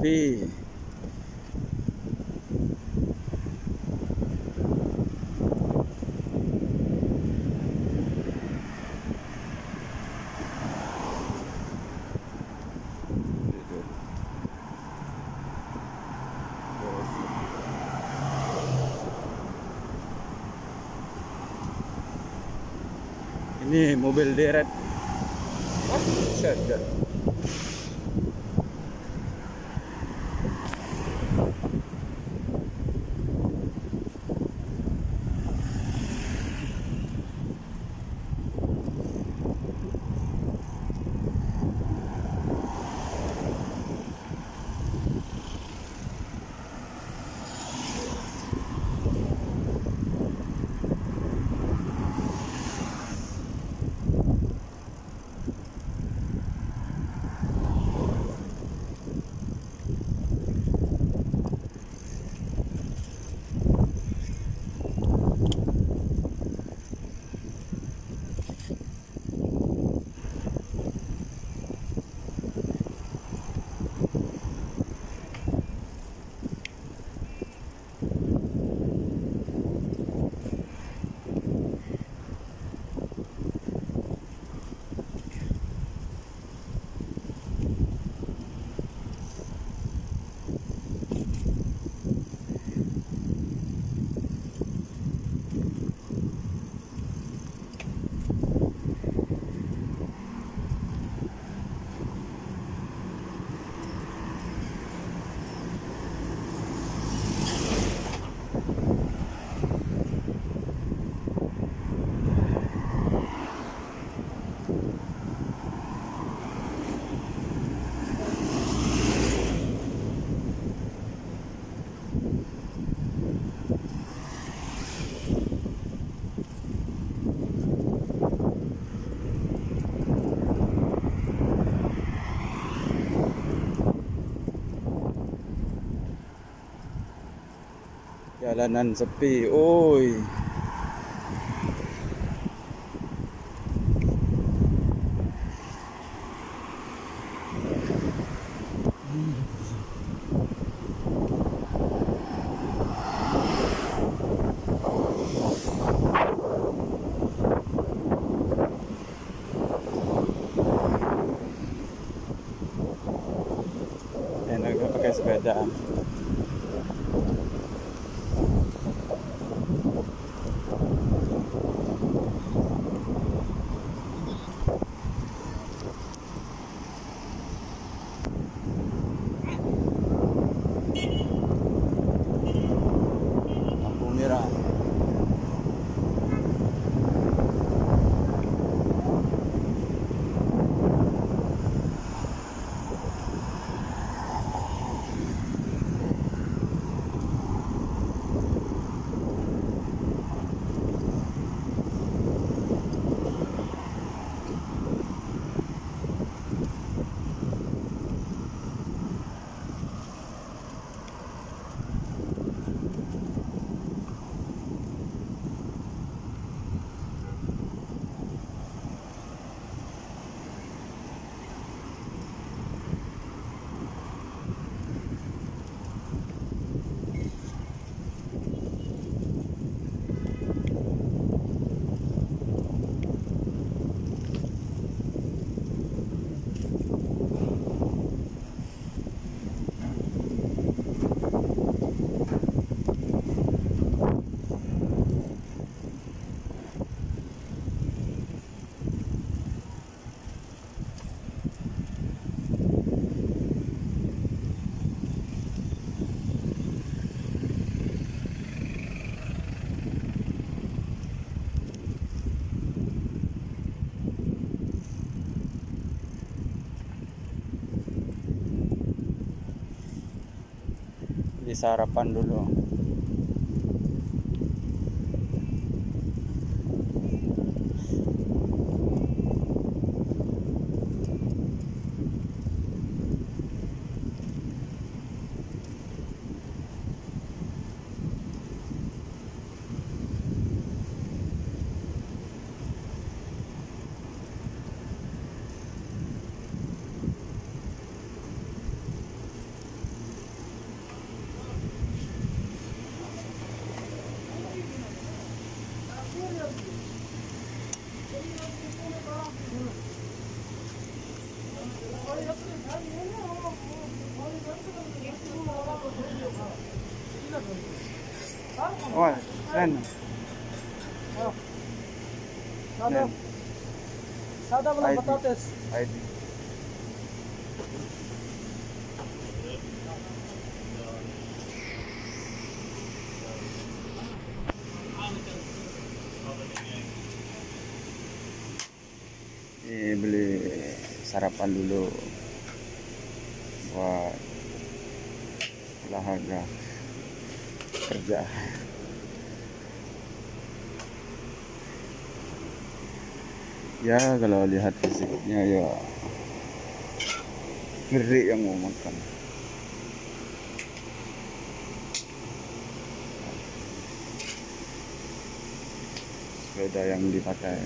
sepi ini mobil deret oh, jalanan sepi oi. Enak pakai sepeda di sarapan dulu Beli sarapan dulu olahraga kerja. Ya kalau lihat fisiknya ya ngeri yang mau makan. Sepeda yang dipakai